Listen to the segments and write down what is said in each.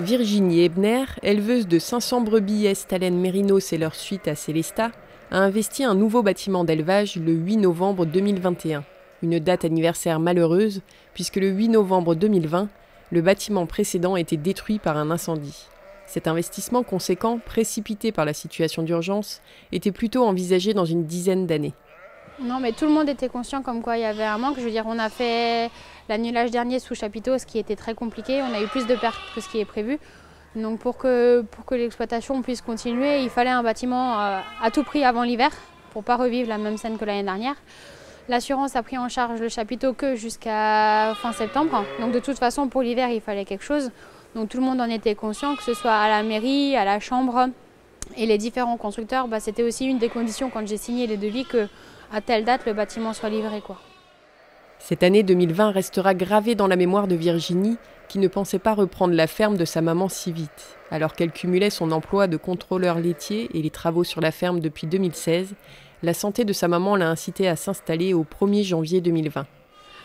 Virginie Ebner, éleveuse de 500 brebis Estalen Mérinos et leur suite à Célesta, a investi un nouveau bâtiment d'élevage le 8 novembre 2021. Une date anniversaire malheureuse, puisque le 8 novembre 2020, le bâtiment précédent était détruit par un incendie. Cet investissement conséquent, précipité par la situation d'urgence, était plutôt envisagé dans une dizaine d'années. Non, mais tout le monde était conscient comme quoi il y avait un manque. Je veux dire, on a fait l'annulage dernier sous chapiteau, ce qui était très compliqué. On a eu plus de pertes que ce qui est prévu. Donc pour que, l'exploitation puisse continuer, il fallait un bâtiment euh, à tout prix avant l'hiver pour ne pas revivre la même scène que l'année dernière. L'assurance a pris en charge le chapiteau que jusqu'à fin septembre. Donc de toute façon, pour l'hiver, il fallait quelque chose. Donc tout le monde en était conscient, que ce soit à la mairie, à la chambre et les différents constructeurs. Bah, C'était aussi une des conditions quand j'ai signé les devis que à telle date le bâtiment soit livré. Quoi. Cette année 2020 restera gravée dans la mémoire de Virginie, qui ne pensait pas reprendre la ferme de sa maman si vite. Alors qu'elle cumulait son emploi de contrôleur laitier et les travaux sur la ferme depuis 2016, la santé de sa maman l'a incité à s'installer au 1er janvier 2020.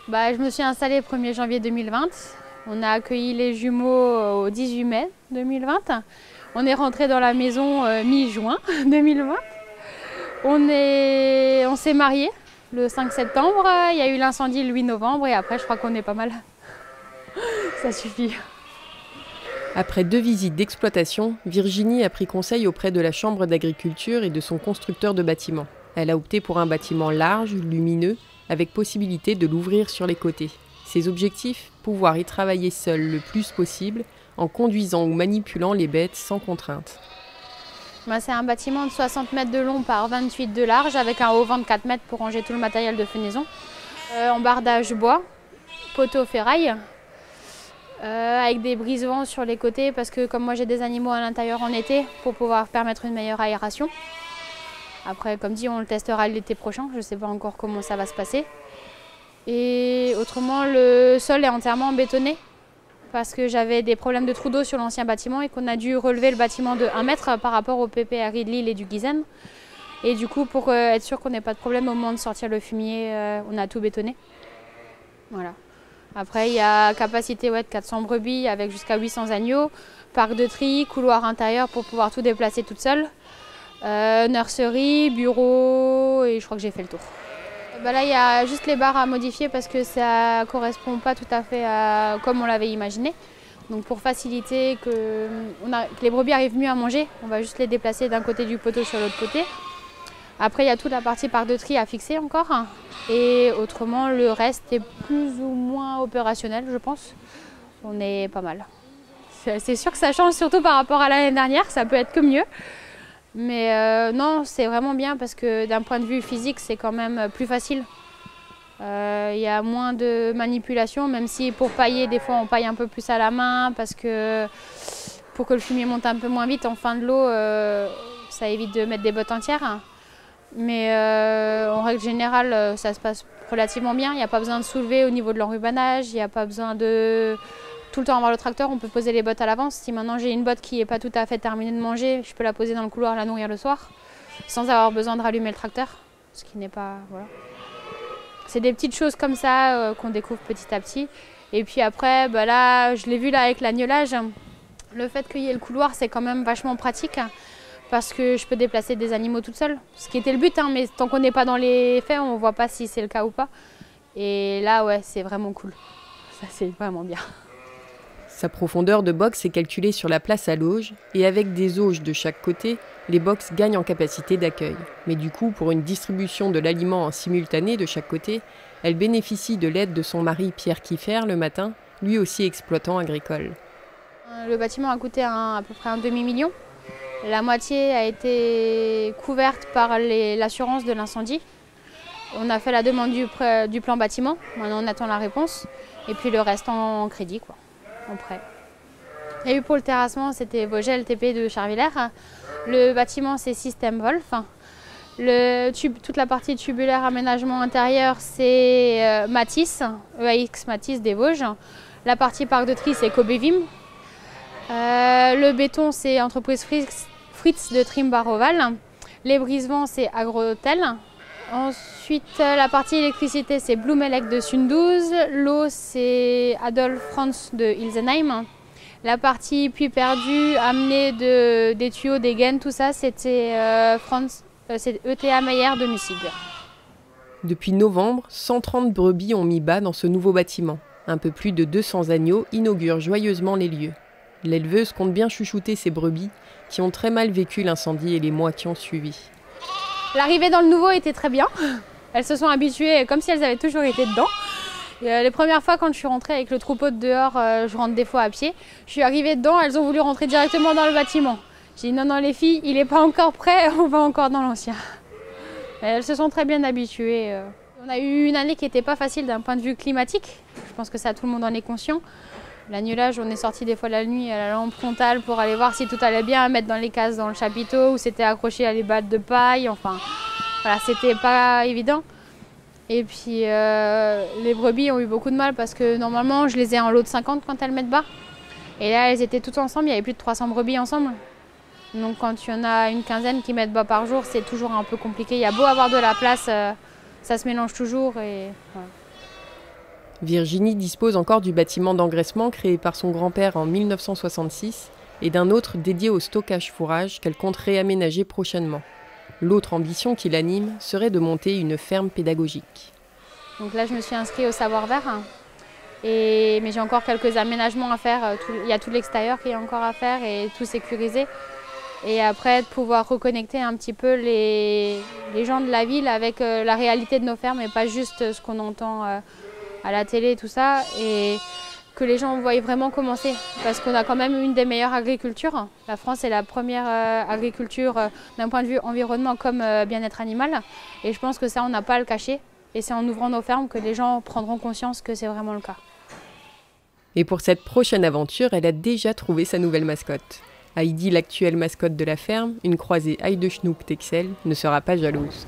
Bah, je me suis installée le 1er janvier 2020. On a accueilli les jumeaux au 18 mai 2020. On est rentré dans la maison euh, mi-juin 2020. On est, on s'est mariés le 5 septembre. Il y a eu l'incendie le 8 novembre et après, je crois qu'on est pas mal. Ça suffit. Après deux visites d'exploitation, Virginie a pris conseil auprès de la Chambre d'agriculture et de son constructeur de bâtiments. Elle a opté pour un bâtiment large, lumineux, avec possibilité de l'ouvrir sur les côtés. Ses objectifs Pouvoir y travailler seul le plus possible en conduisant ou manipulant les bêtes sans contrainte. Bah, c'est un bâtiment de 60 mètres de long par 28 de large avec un haut vent de 4 mètres pour ranger tout le matériel de fenaison. Euh, en bardage bois, poteau ferraille, euh, avec des brise-vents sur les côtés parce que comme moi j'ai des animaux à l'intérieur en été pour pouvoir permettre une meilleure aération. Après, comme dit, on le testera l'été prochain. Je ne sais pas encore comment ça va se passer. Et autrement, le sol est entièrement bétonné parce que j'avais des problèmes de trous d'eau sur l'ancien bâtiment et qu'on a dû relever le bâtiment de 1 mètre par rapport au PPRI de Lille et du Guizen. Et du coup, pour euh, être sûr qu'on n'ait pas de problème au moment de sortir le fumier, euh, on a tout bétonné. Voilà. Après, il y a capacité ouais, de 400 brebis avec jusqu'à 800 agneaux, parc de tri, couloir intérieur pour pouvoir tout déplacer toute seule, euh, nurserie, bureau et je crois que j'ai fait le tour. Bah là, il y a juste les barres à modifier parce que ça ne correspond pas tout à fait à comme on l'avait imaginé. Donc pour faciliter que, les brebis arrivent mieux à manger, on va juste les déplacer d'un côté du poteau sur l'autre côté. Après, il y a toute la partie par de tri à fixer encore. Et autrement, le reste est plus ou moins opérationnel, je pense. On est pas mal. C'est sûr que ça change surtout par rapport à l'année dernière, ça peut être que mieux. Mais euh, non, c'est vraiment bien parce que d'un point de vue physique, c'est quand même plus facile. Euh, il y a moins de manipulation, même si pour pailler, des fois on paille un peu plus à la main parce que pour que le fumier monte un peu moins vite en fin de l'eau, euh, ça évite de mettre des bottes entières. Mais en règle générale, ça se passe relativement bien. Il n'y a pas besoin de soulever au niveau de l'enrubanage, il n'y a pas besoin de tout le temps avoir le tracteur, on peut poser les bottes à l'avance. Si maintenant j'ai une botte qui n'est pas tout à fait terminée de manger, je peux la poser dans le couloir, la nourrir le soir, sans avoir besoin de rallumer le tracteur, ce qui n'est pas... Voilà. C'est des petites choses comme ça euh, qu'on découvre petit à petit. Et puis après, bah là, je l'ai vu là avec l'agnolage, le fait qu'il y ait le couloir, c'est quand même vachement pratique parce que je peux déplacer des animaux toute seule. Ce qui était le but, hein, mais tant qu'on n'est pas dans les faits, on ne voit pas si c'est le cas ou pas. Et là, ouais, c'est vraiment cool. Ça, c'est vraiment bien. Sa profondeur de box est calculée sur la place à loge et avec des auges de chaque côté, les box gagnent en capacité d'accueil. Mais du coup, pour une distribution de l'aliment en simultané de chaque côté, elle bénéficie de l'aide de son mari Pierre Kiffer le matin, lui aussi exploitant agricole. Euh, le bâtiment a coûté à peu près un demi-million. La moitié a été couverte par l'assurance de l'incendie. On a fait la demande du, plan bâtiment, maintenant on attend la réponse, et puis le reste en crédit. En pour le terrassement, c'était Vogel TP de Charvillers. Le bâtiment, c'est Système Wolf. Toute la partie tubulaire aménagement intérieur, c'est euh, Matisse, EAX Matisse des Vosges. La partie parc de tri, c'est Cobevim. Euh, le béton, c'est entreprise Fritz, Fritz de Trimbaroval. Les brisevents, c'est Agrotel. Ensuite, la partie électricité, c'est Blumelec de Sundouze. L'eau, c'est Adolf Franz de Ilsenheim. La partie puits perdu, amener de, des tuyaux, des gaines, tout ça, c'était euh, France, euh, c'est ETA Meyer de Mussig. Depuis novembre, 130 brebis ont mis bas dans ce nouveau bâtiment. Un peu plus de 200 agneaux inaugurent joyeusement les lieux. L'éleveuse compte bien chouchouter ses brebis qui ont très mal vécu l'incendie et les mois qui ont suivi. L'arrivée dans le nouveau était très bien. Elles se sont habituées comme si elles avaient toujours été dedans. Euh, les premières fois, quand je suis rentrée avec le troupeau de dehors, euh, je rentre des fois à pied. Je suis arrivée dedans, elles ont voulu rentrer directement dans le bâtiment. J'ai dit non, non, les filles, il n'est pas encore prêt, on va encore dans l'ancien. Elles se sont très bien habituées. Euh. On a eu une année qui n'était pas facile d'un point de vue climatique. Je pense que ça, tout le monde en est conscient. L'annulage, on est sorti des fois la nuit à la lampe frontale pour aller voir si tout allait bien, mettre dans les cases dans le chapiteau, où c'était accroché à les balles de paille. Enfin, voilà, c'était pas évident. Et puis euh, les brebis ont eu beaucoup de mal parce que normalement je les ai en lot de 50 quand elles mettent bas. Et là elles étaient toutes ensemble, il y avait plus de 300 brebis ensemble. Donc quand il y en a une quinzaine qui mettent bas par jour, c'est toujours un peu compliqué. Il y a beau avoir de la place, euh, ça se mélange toujours. Et, Virginie dispose encore du bâtiment d'engraissement créé par son grand-père en 1966 et d'un autre dédié au stockage fourrage qu'elle compte réaménager prochainement. L'autre ambition qui l'anime serait de monter une ferme pédagogique. Donc là, je me suis inscrite au Savoir Vert. Et, mais j'ai encore quelques aménagements à faire. Il y a tout l'extérieur qui est encore à faire et tout sécuriser. Et après, de pouvoir reconnecter un petit peu les, les gens de la ville avec euh, la réalité de nos fermes et pas juste ce qu'on entend euh, à la télé et tout ça. Et que les gens voient vraiment commencer. Parce qu'on a quand même une des meilleures agricultures. La France est la première euh, agriculture euh, d'un point de vue environnement comme euh, bien-être animal. Et je pense que ça, on n'a pas à le cacher. Et c'est en ouvrant nos fermes que les gens prendront conscience que c'est vraiment le cas. Et pour cette prochaine aventure, elle a déjà trouvé sa nouvelle mascotte. Heidi, l'actuelle mascotte de la ferme, une croisée Heide Schnook Texel, ne sera pas jalouse.